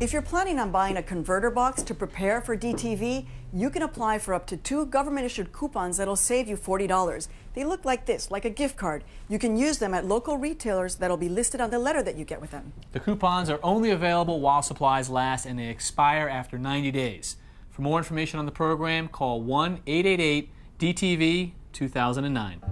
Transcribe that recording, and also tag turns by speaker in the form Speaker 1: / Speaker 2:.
Speaker 1: If you're planning on buying a converter box to prepare for DTV, you can apply for up to two government issued coupons that'll save you $40. They look like this, like a gift card. You can use them at local retailers that'll be listed on the letter that you get with them.
Speaker 2: The coupons are only available while supplies last and they expire after 90 days. For more information on the program, call 1 888 DTV 2009.